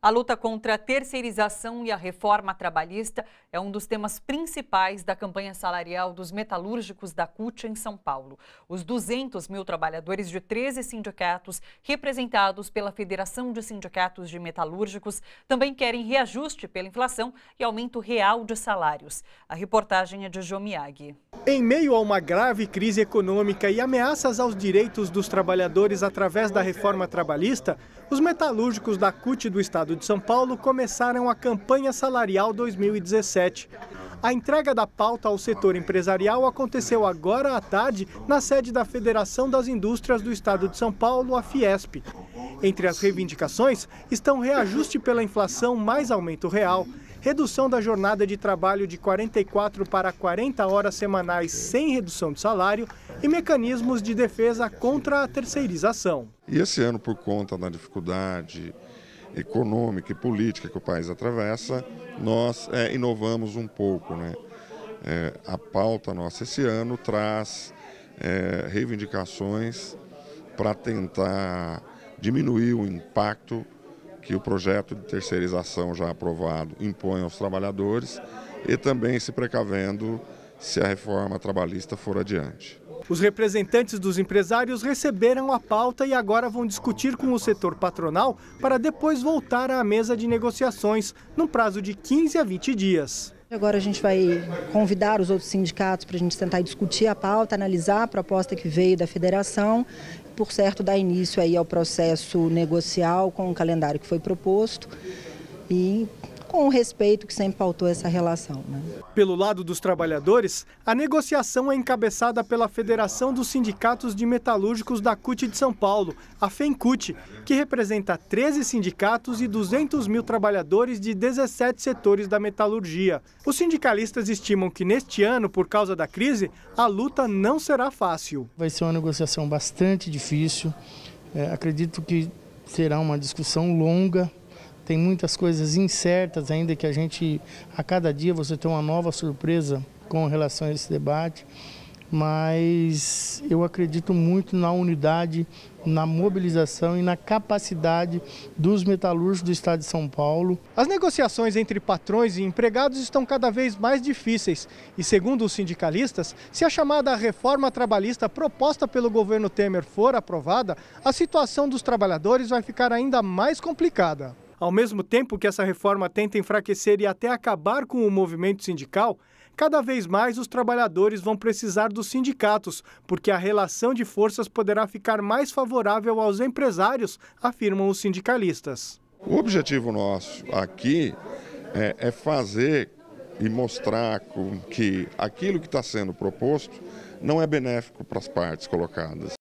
A luta contra a terceirização e a reforma trabalhista é um dos temas principais da campanha salarial dos metalúrgicos da CUT em São Paulo. Os 200 mil trabalhadores de 13 sindicatos, representados pela Federação de Sindicatos de Metalúrgicos, também querem reajuste pela inflação e aumento real de salários. A reportagem é de Jomiag. Em meio a uma grave crise econômica e ameaças aos direitos dos trabalhadores através da reforma trabalhista, os metalúrgicos da CUT do estado de São Paulo começaram a campanha salarial 2017. A entrega da pauta ao setor empresarial aconteceu agora à tarde na sede da Federação das Indústrias do Estado de São Paulo, a Fiesp. Entre as reivindicações estão reajuste pela inflação mais aumento real, redução da jornada de trabalho de 44 para 40 horas semanais sem redução de salário e mecanismos de defesa contra a terceirização. E esse ano, por conta da dificuldade econômica e política que o país atravessa, nós é, inovamos um pouco. Né? É, a pauta nossa esse ano traz é, reivindicações para tentar diminuir o impacto que o projeto de terceirização já aprovado impõe aos trabalhadores e também se precavendo se a reforma trabalhista for adiante. Os representantes dos empresários receberam a pauta e agora vão discutir com o setor patronal para depois voltar à mesa de negociações, num prazo de 15 a 20 dias. Agora a gente vai convidar os outros sindicatos para a gente tentar discutir a pauta, analisar a proposta que veio da federação, por certo dar início aí ao processo negocial com o calendário que foi proposto e com o respeito que sempre pautou essa relação. Né? Pelo lado dos trabalhadores, a negociação é encabeçada pela Federação dos Sindicatos de Metalúrgicos da CUT de São Paulo, a FENCUT, que representa 13 sindicatos e 200 mil trabalhadores de 17 setores da metalurgia. Os sindicalistas estimam que neste ano, por causa da crise, a luta não será fácil. Vai ser uma negociação bastante difícil. É, acredito que será uma discussão longa, tem muitas coisas incertas ainda que a gente, a cada dia você tem uma nova surpresa com relação a esse debate, mas eu acredito muito na unidade, na mobilização e na capacidade dos metalúrgicos do estado de São Paulo. As negociações entre patrões e empregados estão cada vez mais difíceis e, segundo os sindicalistas, se a chamada reforma trabalhista proposta pelo governo Temer for aprovada, a situação dos trabalhadores vai ficar ainda mais complicada. Ao mesmo tempo que essa reforma tenta enfraquecer e até acabar com o movimento sindical, cada vez mais os trabalhadores vão precisar dos sindicatos, porque a relação de forças poderá ficar mais favorável aos empresários, afirmam os sindicalistas. O objetivo nosso aqui é, é fazer e mostrar que aquilo que está sendo proposto não é benéfico para as partes colocadas.